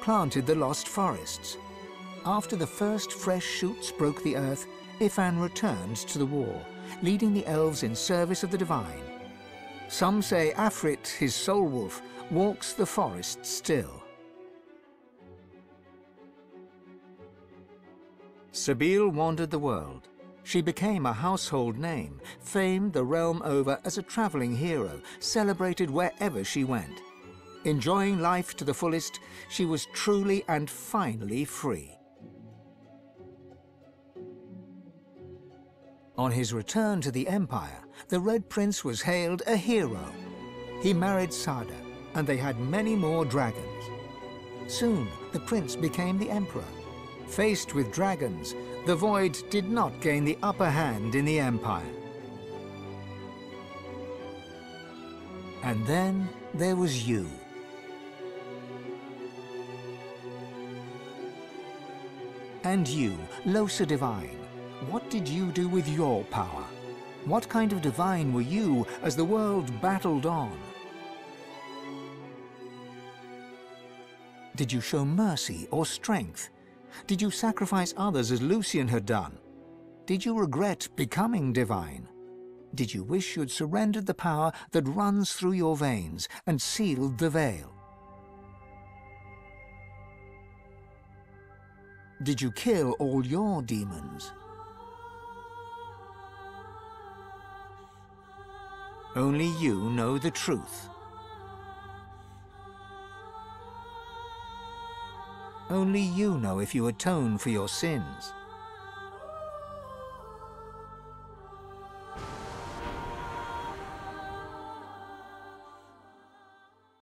planted the lost forests. After the first fresh shoots broke the earth, Ifan returned to the war, leading the elves in service of the divine. Some say Afrit, his soul wolf, walks the forest still. Sebille wandered the world. She became a household name, famed the realm over as a traveling hero, celebrated wherever she went. Enjoying life to the fullest, she was truly and finally free. On his return to the Empire, the Red Prince was hailed a hero. He married Sadha, and they had many more dragons. Soon, the prince became the emperor. Faced with dragons, the Void did not gain the upper hand in the Empire. And then there was you. And you, Lohse Divine, what did you do with your power? What kind of divine were you as the world battled on? Did you show mercy or strength? Did you sacrifice others as Lucian had done? Did you regret becoming divine? Did you wish you'd surrendered the power that runs through your veins and sealed the veil? Did you kill all your demons? Only you know the truth. Only you know if you atone for your sins.